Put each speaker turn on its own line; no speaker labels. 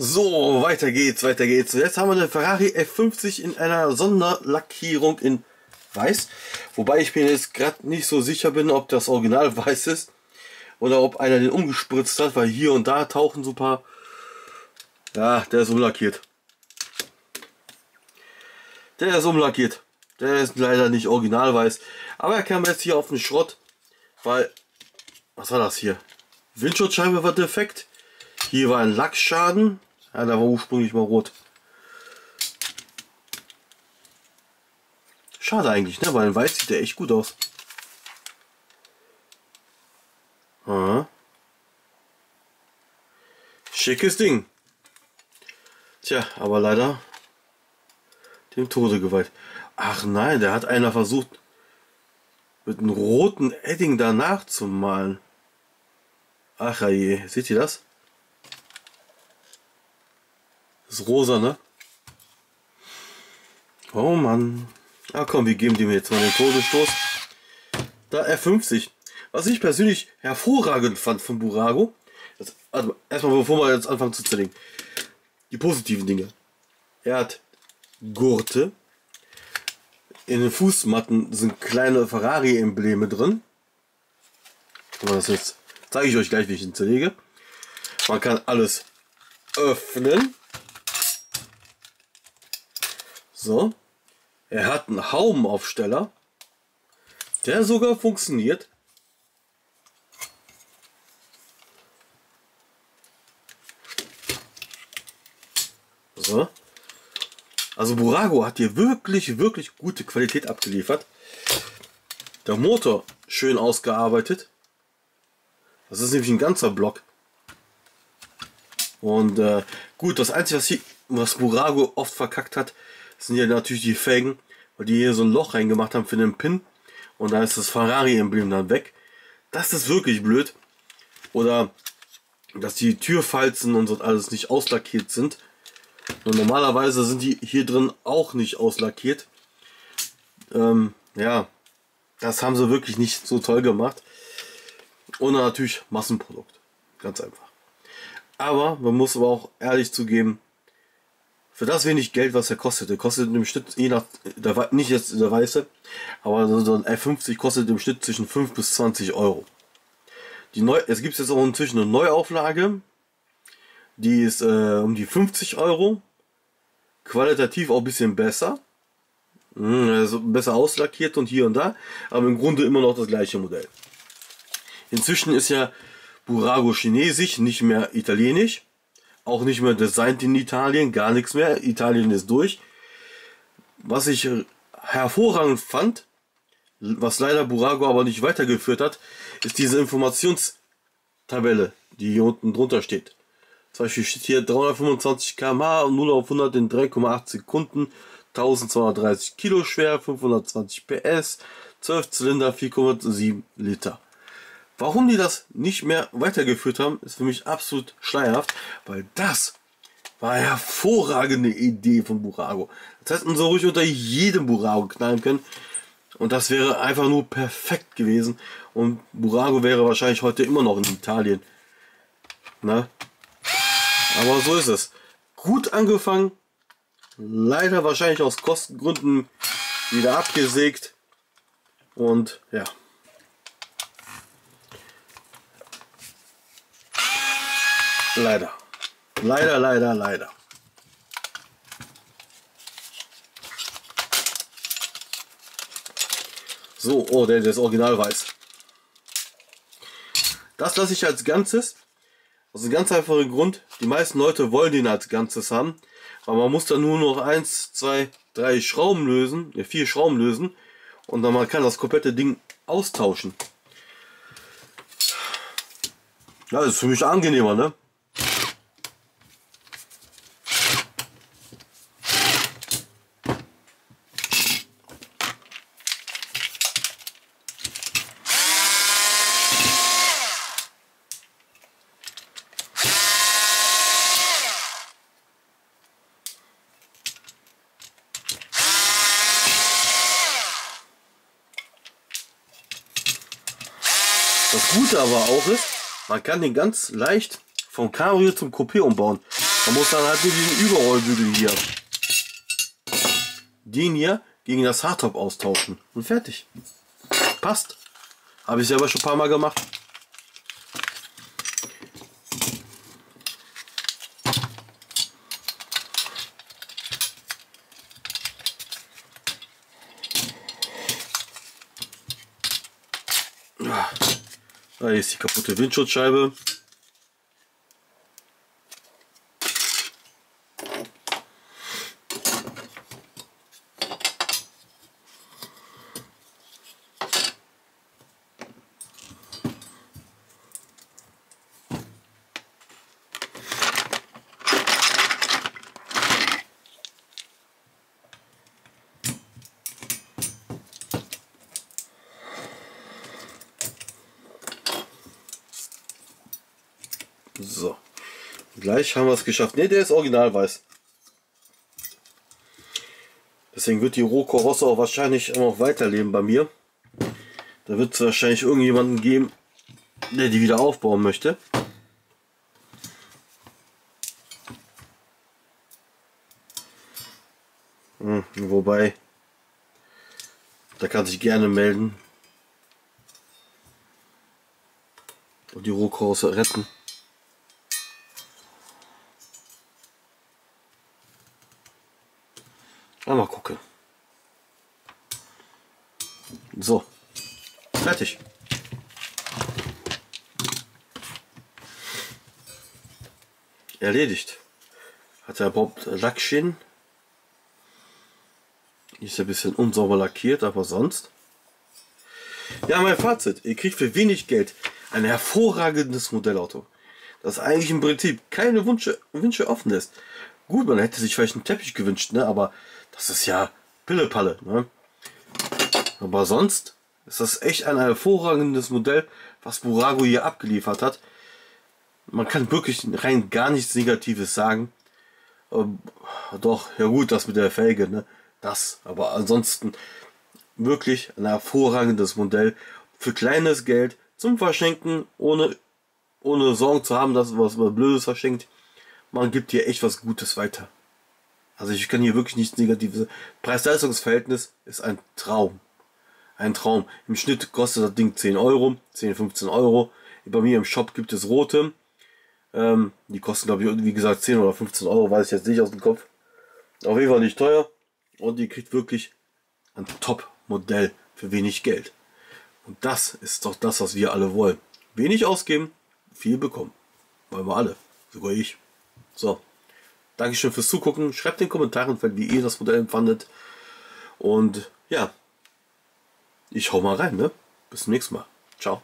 So, weiter geht's, weiter geht's. Jetzt haben wir eine Ferrari F50 in einer Sonderlackierung in Weiß. Wobei ich mir jetzt gerade nicht so sicher bin, ob das Original weiß ist oder ob einer den umgespritzt hat, weil hier und da tauchen so ein paar. Ja, der ist umlackiert. Der ist umlackiert. Der ist leider nicht original weiß. Aber er kam jetzt hier auf den Schrott, weil. Was war das hier? Windschutzscheibe war defekt. Hier war ein Lackschaden. Ja, da war ursprünglich mal rot. Schade eigentlich, ne? Weil in weiß sieht der echt gut aus. Aha. Schickes Ding. Tja, aber leider dem Tode geweiht. Ach nein, der hat einer versucht, mit einem roten Edding danach zu malen. Ach je, seht ihr das? Das ist rosa, ne? Oh Mann. Ah komm, wir geben dem jetzt mal den Todesstoß. Da R50. Was ich persönlich hervorragend fand von Burago. Das, also erstmal bevor wir jetzt anfangen zu zerlegen. Die positiven Dinge. Er hat Gurte. In den Fußmatten sind kleine Ferrari-Embleme drin. Aber das jetzt zeige ich euch gleich, wie ich ihn zerlege. Man kann alles öffnen. So. Er hat einen Haubenaufsteller, der sogar funktioniert. So. Also Burago hat hier wirklich, wirklich gute Qualität abgeliefert. Der Motor schön ausgearbeitet. Das ist nämlich ein ganzer Block. Und äh, gut, das Einzige, was, hier, was Burago oft verkackt hat, sind ja natürlich die Felgen, weil die hier so ein Loch reingemacht haben für den Pin. Und da ist das Ferrari-Emblem dann weg. Das ist wirklich blöd. Oder dass die Türfalzen und so alles nicht auslackiert sind. Und normalerweise sind die hier drin auch nicht auslackiert. Ähm, ja, das haben sie wirklich nicht so toll gemacht. Und natürlich Massenprodukt. Ganz einfach. Aber man muss aber auch ehrlich zugeben, für das wenig Geld, was er kostet, der kostet im Schnitt, je nach, der, nicht jetzt der weiße, aber so ein F50 kostet im Schnitt zwischen 5 bis 20 Euro. Die neu, es gibt jetzt auch inzwischen eine Neuauflage, die ist äh, um die 50 Euro, qualitativ auch ein bisschen besser, also besser auslackiert und hier und da, aber im Grunde immer noch das gleiche Modell. Inzwischen ist ja Burago chinesisch, nicht mehr italienisch. Auch nicht mehr designt in Italien, gar nichts mehr. Italien ist durch. Was ich hervorragend fand, was leider Burago aber nicht weitergeführt hat, ist diese Informationstabelle, die hier unten drunter steht. Zum Beispiel steht hier 325 km/h und 0 auf 100 in 3,8 Sekunden, 1230 Kilo schwer, 520 PS, 12 Zylinder, 4,7 Liter. Warum die das nicht mehr weitergeführt haben, ist für mich absolut schleierhaft, weil das war eine hervorragende Idee von Burago. Das hätten sie ruhig unter jedem Burago knallen können. Und das wäre einfach nur perfekt gewesen. Und Burago wäre wahrscheinlich heute immer noch in Italien. Ne? Aber so ist es. Gut angefangen. Leider wahrscheinlich aus Kostengründen wieder abgesägt. Und ja. Leider. Leider, leider, leider. So, oh, der, der ist original weiß. Das lasse ich als Ganzes. Aus einem ganz einfachen Grund. Die meisten Leute wollen den als Ganzes haben. Aber man muss dann nur noch eins, zwei, drei Schrauben lösen. Ja, vier Schrauben lösen. Und dann man kann das komplette Ding austauschen. Ja, das ist für mich angenehmer, ne? Das Gute aber auch ist, man kann den ganz leicht vom Cabrio zum Coupé umbauen. Man muss dann halt nur diesen Überrollbügel hier. Den hier gegen das Hardtop austauschen. Und fertig. Passt. Habe ich selber schon ein paar Mal gemacht. Da ist die kaputte Windschutzscheibe. So. Gleich haben wir es geschafft. Ne, der ist original weiß. Deswegen wird die Rohkorosse auch wahrscheinlich noch weiterleben bei mir. Da wird es wahrscheinlich irgendjemanden geben, der die wieder aufbauen möchte. Hm, wobei, da kann sich gerne melden und die Rohkorosse retten. Mal gucken. So. Fertig. Erledigt. Hat er überhaupt Lackchen? Ist ein bisschen unsauber lackiert, aber sonst. Ja, mein Fazit. Ihr kriegt für wenig Geld ein hervorragendes Modellauto. Das eigentlich im Prinzip keine Wünsche, Wünsche offen ist. Gut, man hätte sich vielleicht einen Teppich gewünscht, ne? aber das ist ja Pillepalle. Ne? Aber sonst ist das echt ein hervorragendes Modell, was Burago hier abgeliefert hat. Man kann wirklich rein gar nichts Negatives sagen. Ähm, doch, ja gut, das mit der Felge, ne? Das. Aber ansonsten wirklich ein hervorragendes Modell für kleines Geld zum Verschenken, ohne, ohne Sorgen zu haben, dass was man Blödes verschenkt. Man gibt hier echt was Gutes weiter. Also ich kann hier wirklich nichts Negatives. Preis-Leistungs-Verhältnis ist ein Traum. Ein Traum. Im Schnitt kostet das Ding 10 Euro, 10, 15 Euro. Bei mir im Shop gibt es rote. Ähm, die kosten, glaube ich, wie gesagt, 10 oder 15 Euro, weiß ich jetzt nicht aus dem Kopf. Auf jeden Fall nicht teuer. Und die kriegt wirklich ein Top-Modell für wenig Geld. Und das ist doch das, was wir alle wollen. Wenig ausgeben, viel bekommen. Wollen wir alle. Sogar ich. So. Dankeschön fürs Zugucken. Schreibt in den Kommentaren, wie ihr das Modell empfandet. Und ja, ich hau mal rein. Ne? Bis zum nächsten Mal. Ciao.